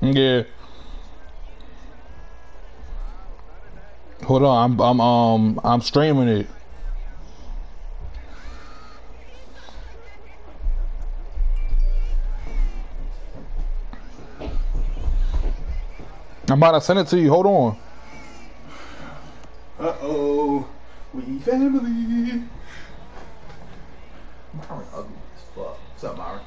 Yeah. Hold on, I'm I'm um I'm streaming it. I'm about to send it to you. Hold on. Uh oh, we family. Myron ugly as fuck. What's up, Myron?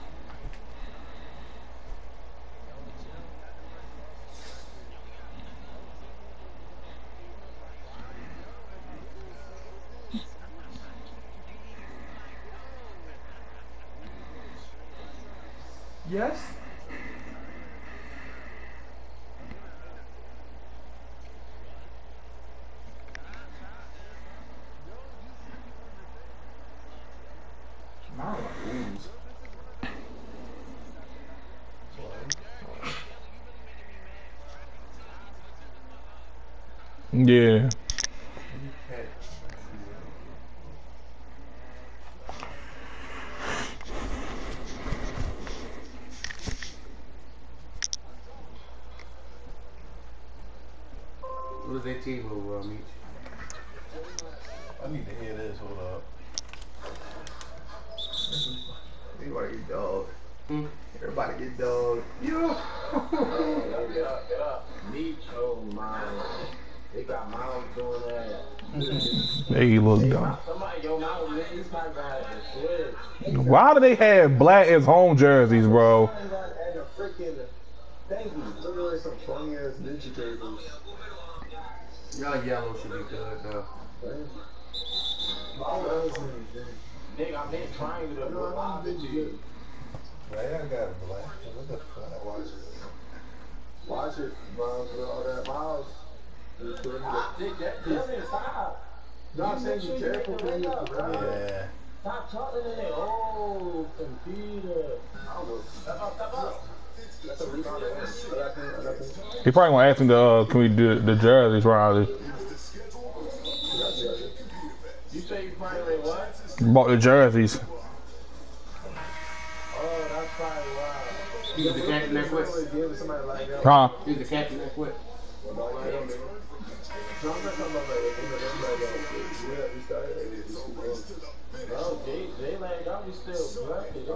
Yes. Myron like ooze. Yeah. Why do they have black as home jerseys, bro? And a freaking, thank you. Look at some funny ass Ninja Turtles. Y'all yellow should be good, though. Nigga, I've been trying to do it. Right, I got it black. What the fuck? Watch it. Watch it, Miles, with all that Miles. You're putting it- Dylan, stop. No, I'm saying be careful putting it around. Yeah. Stop talking in there. Oh, computer. Step up, step up. That's a rebound. The- I He probably gonna ask me to uh, can we do the jerseys, Riley? You say you probably like what? Bought the jerseys. Oh, that's probably why. He was the captain that quit. Give it to somebody like that. Huh? He was the captain that quit. I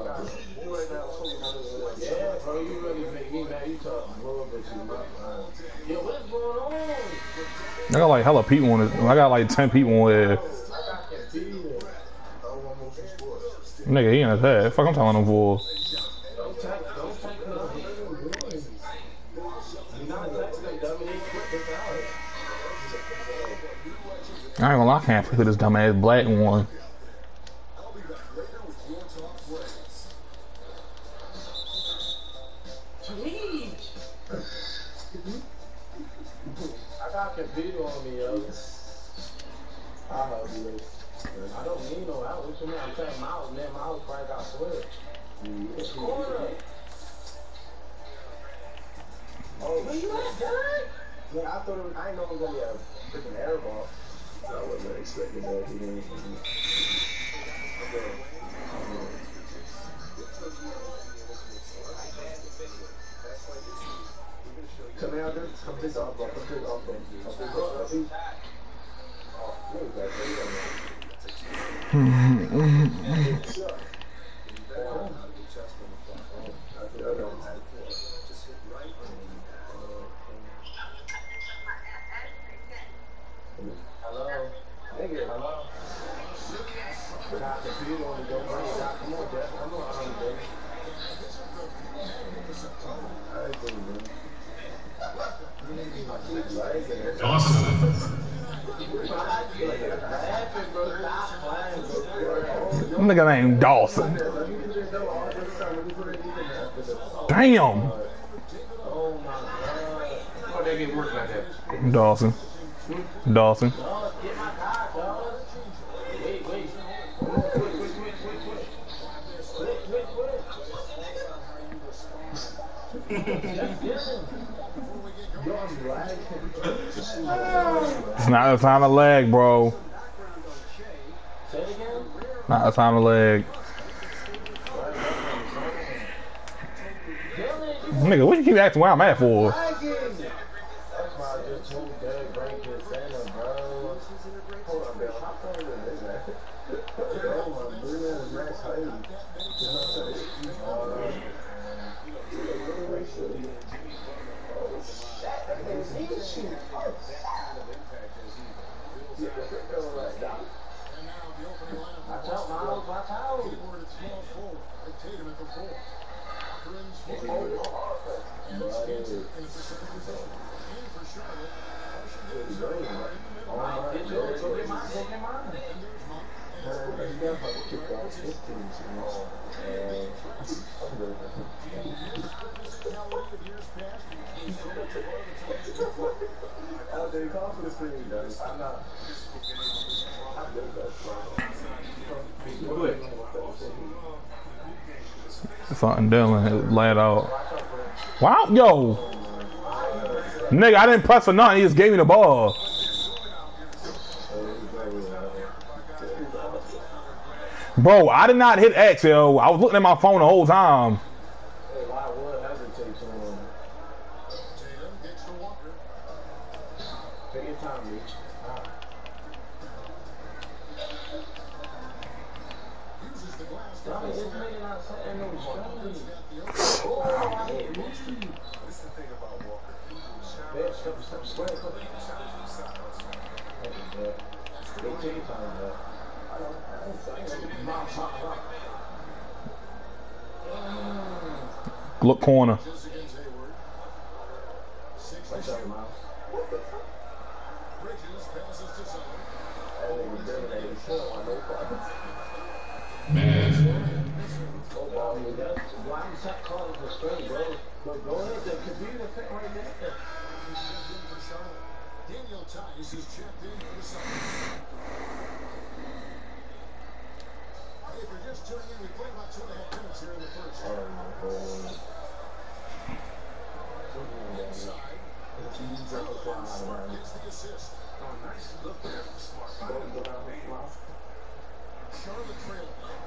got like hella people on it. I got like ten people on there. I got computer. Nigga, he in his head. Fuck, I'm telling them fools. I ain't gonna lie, I can't pick this dumbass black one. I on me, yo. I'll help you it. I don't need no help. What you mean? I'm saying Miles, man. Miles probably got switch. It's corner. Oh, where you at, Derek? Yeah, I thought it was, I didn't know it was gonna be a freaking air ball. I wasn't expecting that. You know. Piss hmm off, bro. Oh, look at that. Hello? Nigga, hello? I got computer on me. Don't bring it out. Come on, Jeff. Come on, um, Jeff. Laughing, bro. Stop playing, bro. Nigga named Dawson. Damn. Oh, my It's not the time to leg, bro. Not the time to leg. Nigga, what you keep asking where I'm at for? That's why I just moved Derek Brink to center, bro. Hold on, Bill. How far is it? Oh, my goodness, Max Hayes. You know what I'm saying? Uh, Watch out, Miles. Watch out. Oh, my. Go get mine. Go get mine. Quick. Something Dylan laid out. Wow, yo. Nigga, I didn't press for nothing. He just gave me the ball. Bro, I did not hit X, yo. I was looking at my phone the whole time. Look corner. Watch out, Miles. That nigga Derek ain't shit on no problem. Go ball me, that's why I'm calling the screen, bro. But go ahead, the computer fit right there. Daniel Tice is checked in for the Suns. Hey, if you're just tuning in, we played about two and a half minutes here in the first. Oh my god. Inside, He's the fly around. gets the assist. Oh, nice. Look at him. Smart. Go get out the fly. Charlotte trailing.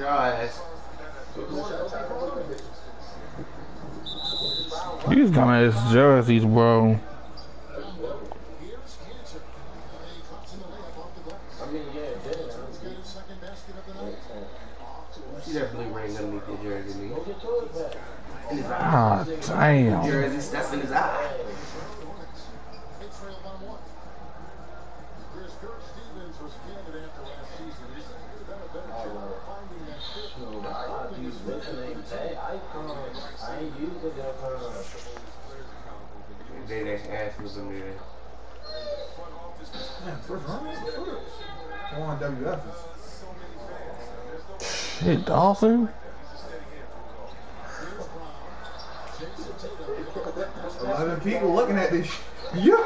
your ass. These dumbass jerseys, bro. He cuts in the layup off the glass. I mean, yeah, it did. I He's got his second basket of the night. mean, See that blue ring underneath your jersey, Go nigga. get to it, back. In his eye. Ah, damn. Jersey, that's in his eye. Hornets. They trail by one. Chris Kirk Stevens was candid after last season. He said he could have done a better job of finding that fit. You know, I got these listening. Hey, icons. I ain't used it that time. They that ass was in there. Yeah, first round. Come on, WF. Shit, Dawson. Eleven people looking at this. sh- Yo,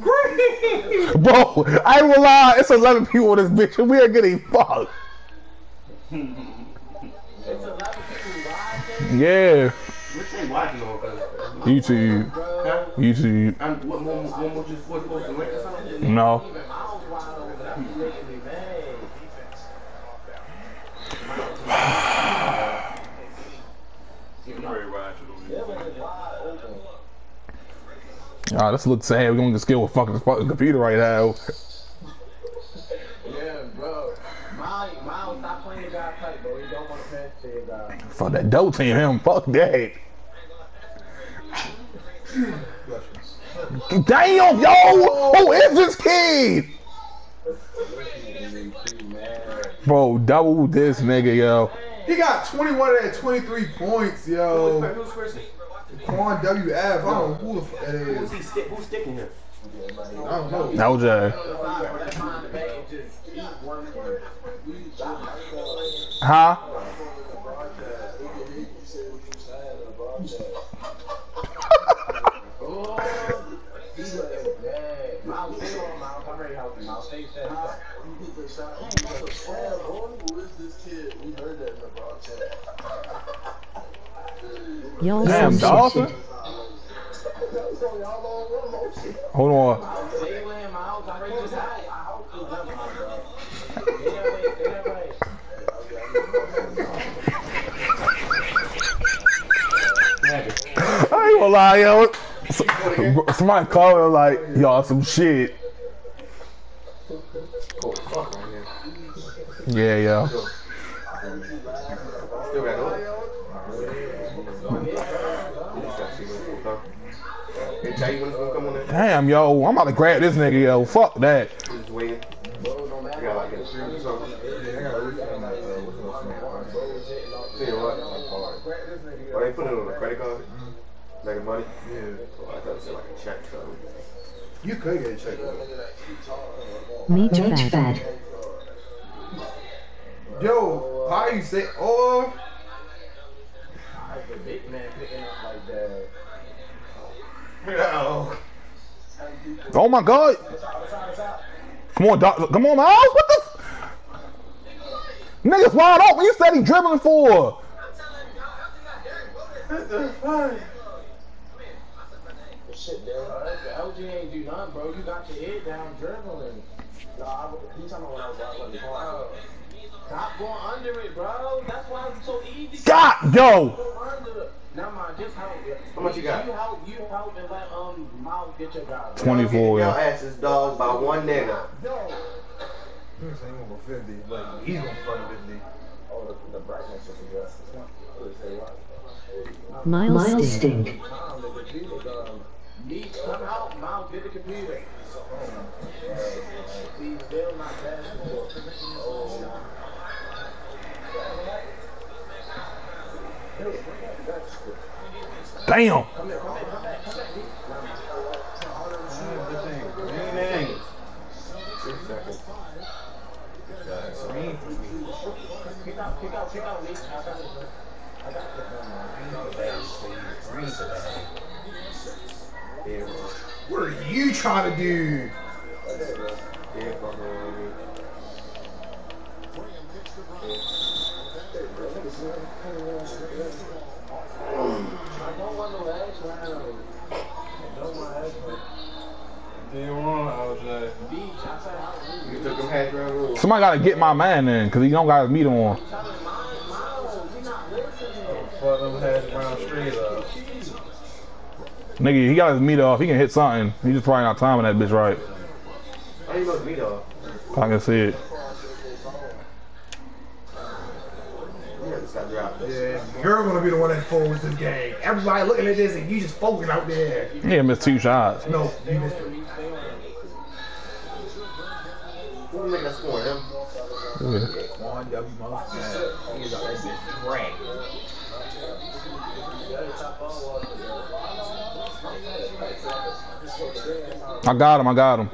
great. Bro, I ain't gonna lie. It's 11 people on this bitch and we are getting fucked. Yeah. They watching on? YouTube. huh? YouTube. I'm, what? What what? Post the link or something? No. even miles wide open. That's making me mad. Yeah, but it's wide open. Ah, this looks sad. We're gonna get with fucking fucking computer right now. Guy. Fuck that dope team, him. Fuck that. Damn, yo! Who is this kid? Bro, double this nigga, yo. He got 21 at 23 points, yo. Who's Christian? Quan WF. I don't know who the fuck that Who's is. he stick? Who's sticking him? I don't know. LJ. That's fine, uh, man. Just keep working. Huh? Y'all Damn, Dawson. shit. So y'all on one motion. Hold on. Stay with him, Miles. I'm ready to die. I hope he's done, Miles, bro. Stay that way. Stay that way. I ain't lie, yo. S- Somebody called me like, y'all some shit. Fuck on here. Yeah, yeah. Still got no. You just gotta see what's gonna come. Hey, tell you when it's gonna come on there. Damn, yo. I'm about to grab this nigga, yo. Fuck that. You waiting. You gotta like a series or something. Yeah, I got a weekend. What's the name? See what? They put it on a credit card? Like money? Yeah. Oh, I thought it said like a check. So. You could get a check though. Meat fed. Yo, how you say? Oh, Like the big man picking up like that. no. Oh my god. Come on, doc. Come on, Miles. What the? Niggas wide open. You said he dribbling for. Shit, man. LG ain't do nothing, bro. You got your head down dribbling. No, I, he talking about when I was out like Bro, Stop going under it, bro. That's why it's so easy. God, yo. Go under. Never mind, just help. How much you got? You help, you help and let um Miles get your guy. 24, Y'all yeah. asses dogs by one nigga. Yo. He was saying he gonna go 50, but he's gonna front 50. Oh, the, the brightness is adjusted. What is it. Miles stink. Tom, the computer, um, Need some help. Miles, get the computer. He's still not basketball. Oh, Damn. come here, come here, come back, come back. Dang. Six seconds. Kick out, kick out, kick out, Lee. I got it, bro. I got it. What are you trying to do? I don't want. Somebody gotta get my man in, cause he don't got his meat on. Nigga, he got his meat off. He can hit something. He just probably not timing that bitch right. How you look me though? I can see it. You have to stop dropping. Yeah, you're gonna be the one that forwards this game. Everybody looking at this and you just focusing out there. Yeah, missed two shots. No, you missed it. Who make that score? Him? One W most. He is that bitch drag. I got him. I got him.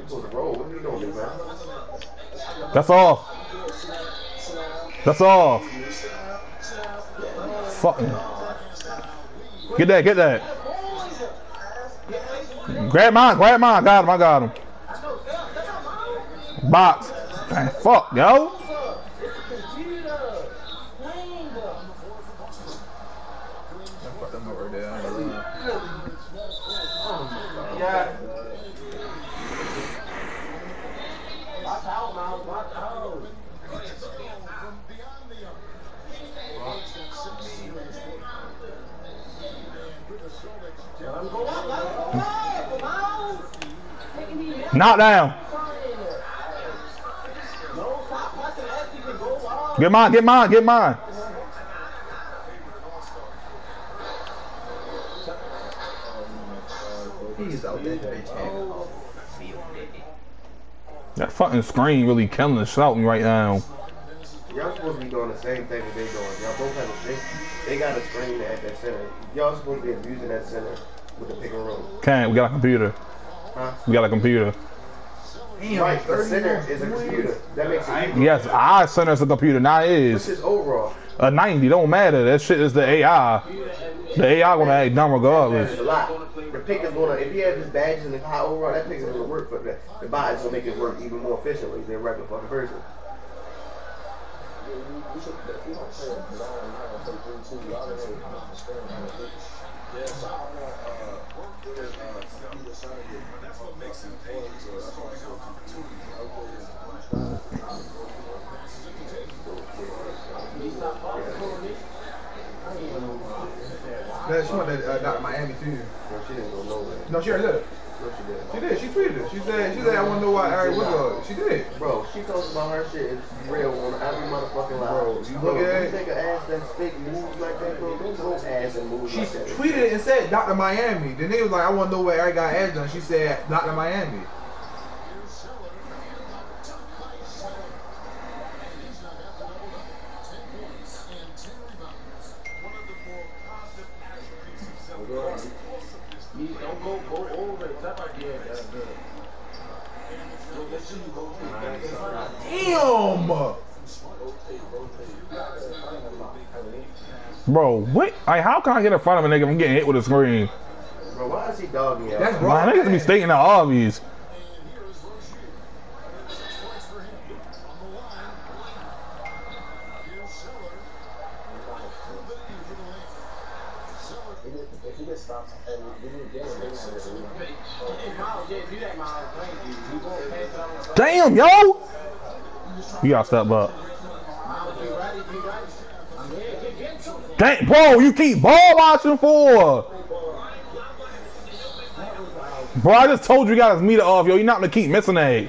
That's off. That's off. Fucking. Get that. Get that. Grab mine. Grab mine. Got him. I got him. Box. Man, fuck, yo. Go up. Get mine. Get mine. Get mine. That bitch head. That fucking screen really killing the shot me right now. Y'all supposed to be doing the same thing that they doing. Y'all both have a they, they got a screen at that center. Y'all supposed to be abusing that center with the pick and roll. Can't. We got a computer. Huh? We got a computer. Right, the center is a computer. That makes it easy. Yes, I sent us a computer. Now it What's his overall? a 90. Don't matter. That shit is the AI. The AI gonna act dumb regardless. It's a lot. The pick is gonna, if he has his badges and his high overall, that pick is gonna work, but the, the bot is gonna make it work even more efficiently than a regular fucking person. We Yeah, she went to uh. Miami too. No, she didn't go nowhere. No, she already did. No, she didn't. She did. She tweeted it. She said, she said, I want to know why Ari Woodward. She did. Bro, she talks about her shit is real on every motherfucking line. Bro, you look at it. take an ass that's fake moves like that, bro, don't go ass and moves She like tweeted it and said Dr. Miami. The nigga was like, I want to know where Ari got ass done. She said Dr. Miami. You don't go, go over it. That might be a that's good. Go get you, go Damn. Bro, what? Like, how can I get in front of a nigga if I'm getting hit with a screen? Bro, why is he dogging you? That's out? wrong. My niggas be stating the obvious. yo! You gotta and we Dang, bro, you keep ball watching for? Bro, I just told you got his meter off, yo. You're not gonna keep missing that.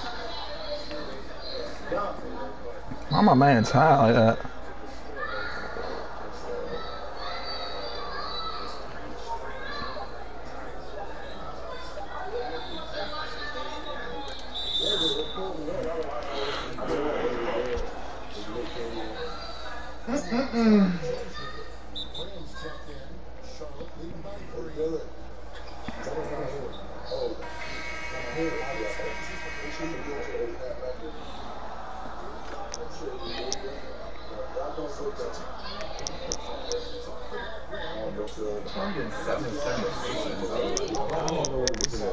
help, bro. I'm like that? Hey,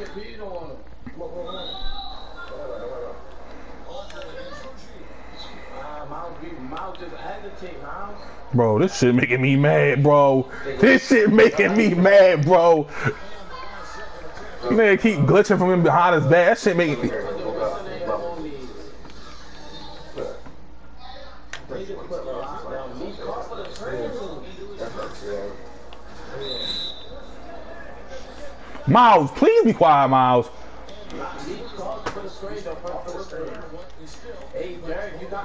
else got on. Come come Miles. Bro, this shit making me mad, bro. This shit making me mad, bro. You nigga keep glitching from him behind his back. That shit making me. Miles, please be quiet, Miles. Hey, computer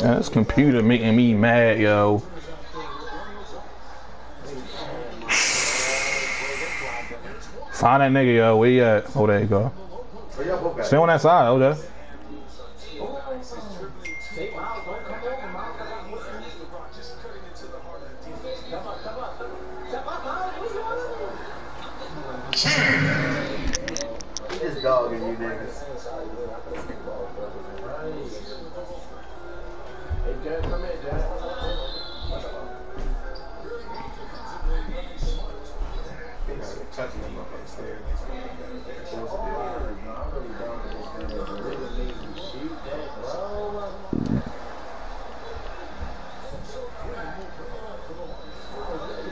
Yeah, this computer making me mad, yo. Find that nigga, yo. Where you at? Oh, there you go. Stay on that side, oh, there. Dogging you niggas. Touching them up upstairs. What's the deal? Shoot that, bro.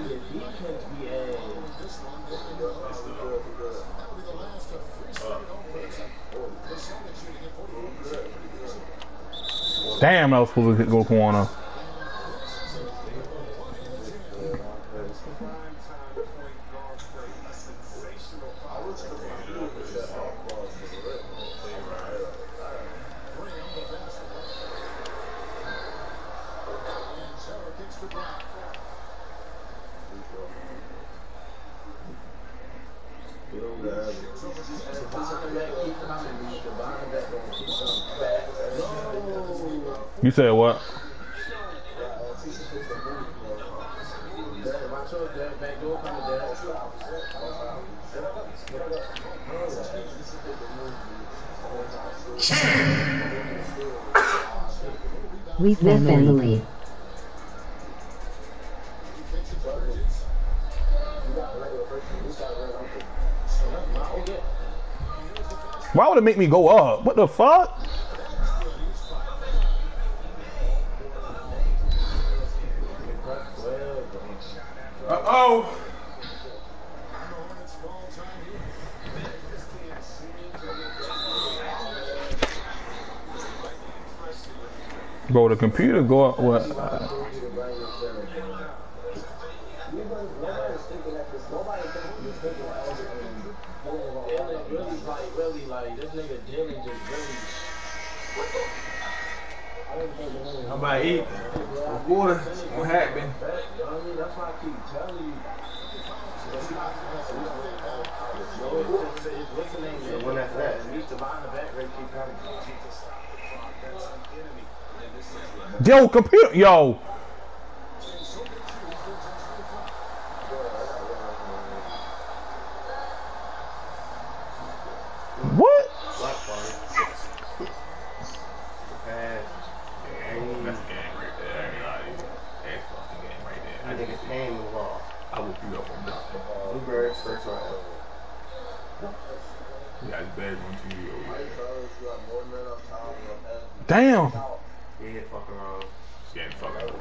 Your defense be ass. Damn, that was supposed to go corner. We have family. Why would it make me go up? What the fuck? The computer go up. What? Dylan really, like, really, like, this nigga Dylan just really. I'm about to eat. Water. What happened? You know what I mean? That's why I keep telling you. What's the name? The one that. He's the behind the back keep coming. Yo, computer. Yo. What? Block party. Pass. Pain. That's the game. I ain't gonna lie to you. That's fucking game right I there. think Pain was off. I will you up on that. First round. You got bad one too. yo. Damn. Yeah, fucking around. Getting fucking around.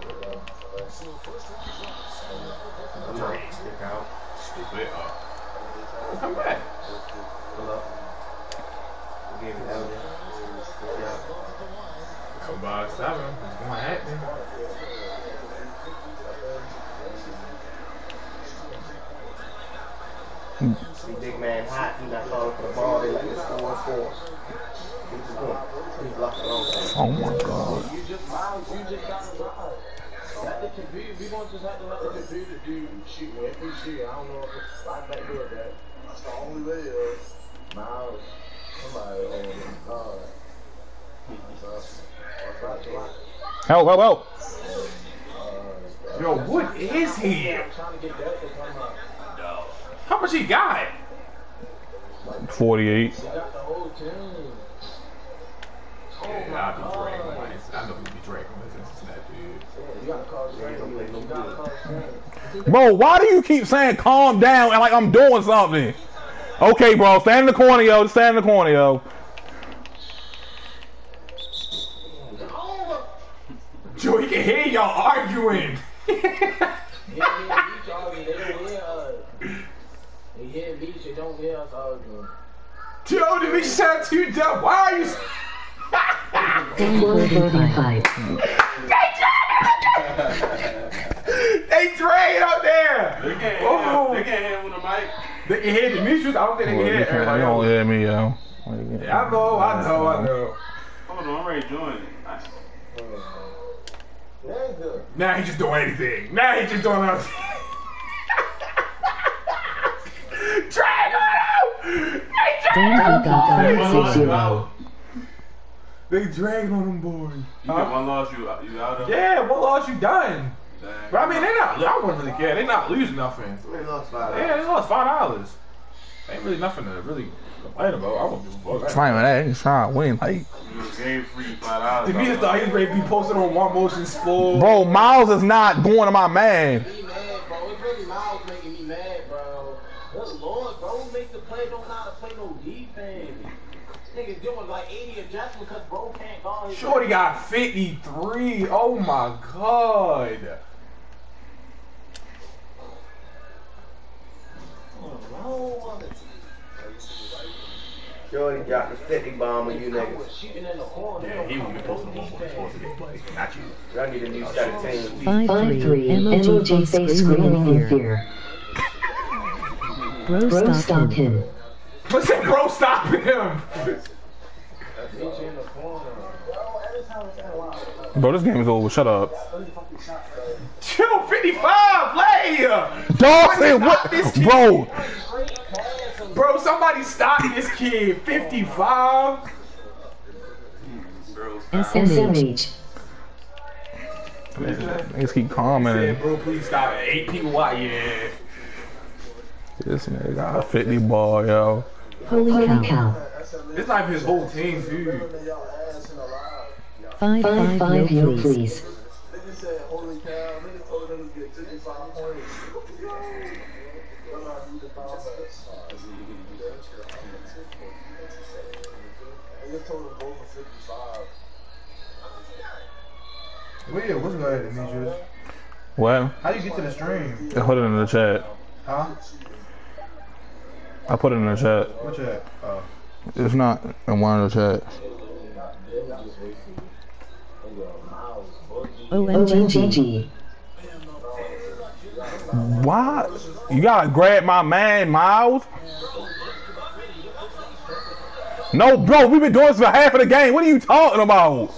I'm stick out. Stupid. Uh, oh. come back. Pull up. Give it out. Yeah. Come by seven. It's gonna happen. See, big man hot. He not falling for the ball. They like it's 4 4. Oh my god. You just, Miles, you just gotta ride. Let the computer, we gonna just have to let the computer do shoot every shoot. I don't know if it's like that good, that. That's the only way is Miles, somebody on the card. Help, help, help. Yo, what is he? I'm trying to get that to come up. How much he got? 48. They got the whole team. Oh Yeah, I'll be Drake. God. I know he'll be Drake on this Cincinnati dude. You gotta call Shane. You gotta call Shane. Bro, why do you keep saying calm down and like I'm doing something? Okay, bro, stand in the corner, yo. Just stand in the corner, yo. Joe, he can hear y'all arguing. Yeah, yeah, beach arguing. They don't hear us. They hear beach, they don't hear us arguing. Joe, did we sound too dumb? Why are you? Forty-five. they dragging out there. They can't, Oh. they can't hit with a mic. They can hear Demitryus. I don't think they can Well, hear you everybody you don't hear me, yo. Yeah, I know, I know, I know. Hold on, I'm ready to join it. I- Now he just doing anything. Now he just doing anything. Drag on him! They Dan drag got on five six him! zero. They dragging on them boys. You got one loss, you you out of. Yeah, one loss you done? Dang. But I mean, they're not. I wouldn't really care. They not losing nothing. They lost five. Yeah, they lost five dollars. Ain't really nothing to really complain about. I won't give a fuck. Trying that, he's trying to win. Like, game free five dollars. If he just thought he was ready to be posted on one motion sport. bro, Miles is not going to my man. Me mad, bro. It's really Miles making me mad, bro. Good lord, bro. Make the play, don't know how to play no defense. Niggas doing like 80 adjustments because bro can't guard his Shorty got 53. Oh my god. Shorty dropped the 50 bomb on you niggas. shooting in the corner. Yeah, he would be posted on one motion sport today, but not you. Y'all need a new set of teams. 5-3 MOG face screaming in fear. Bro, Bro, stop stop him. him. What's that bro stopping him? Bro, this game is over. Shut up. Chill, 55, play! Dog said what? Bro, Bro, somebody stop this kid. 55. SMH. niggas keep Said, commenting. bro, please stop. Eight people out, yeah. This nigga got a 50 ball, yo. Holy cow. It's not even his whole team, dude. 5-5 yo please. Nigga said, holy cow, nigga told them to get 55 points. Don't know how to use the power backs. Nigga told them both for 55. Well, yeah, what's good, Demitryus? What? How do you get to the stream? I put it in the chat. Huh? I put it in the chat. What chat? Oh. It's not in one of the chats. OMGG. Why? You gotta grab my man, Miles. No, bro, we've been doing this for half of the game. What are you talking about?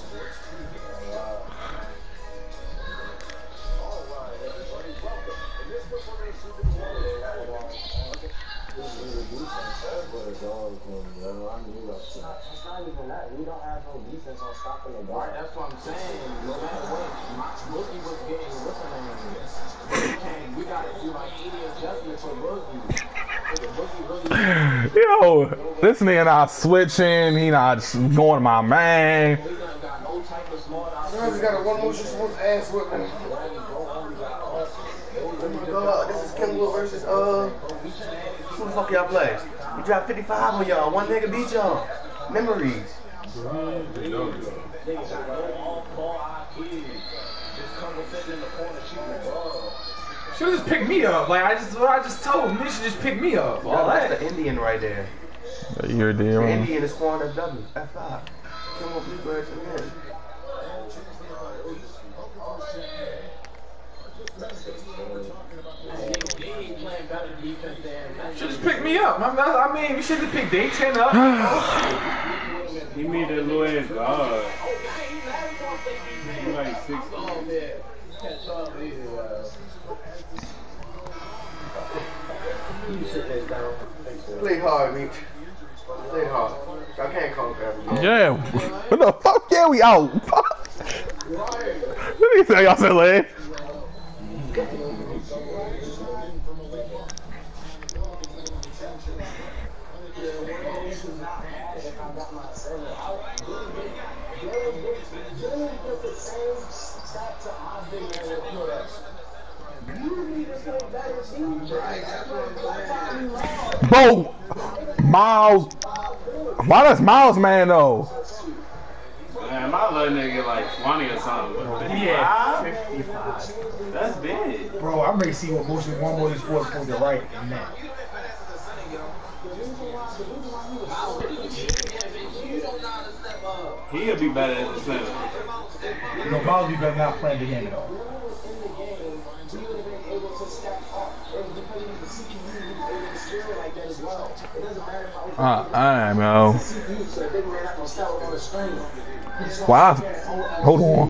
Yo, this nigga not switching. He not going to my man. he done got no type of smart I just got a one motion sports ass with me. Go, this is Kimwood versus, uh, who the fuck y'all play? We dropped 55 on y'all. One nigga beat y'all. Memories. Should have just picked me up. Like I just, I just told him, he should just pick me up. All That's that. the Indian right there. You're The dear. Indian is scoring FW. F5. Kimwood Bluebirds again. Should just pick me up. I mean, I mean, we should have picked day 10 up. He made that little ass guard. He like six. Play hard, Meech. Play hard. I can't conquer everything. Yeah. What the fuck? Yeah, we out. What do you say, y'all said, Bro, Miles. Why does Miles man though? Man, my little nigga like 20 or something. Yeah. 55? That's big. Bro, I'm ready to see what motion one motion sports supposed the right in that. He'll be better at the center. No, know, Miles be better not playing the game at all. Uh, I am, yo. Wow. Hold on.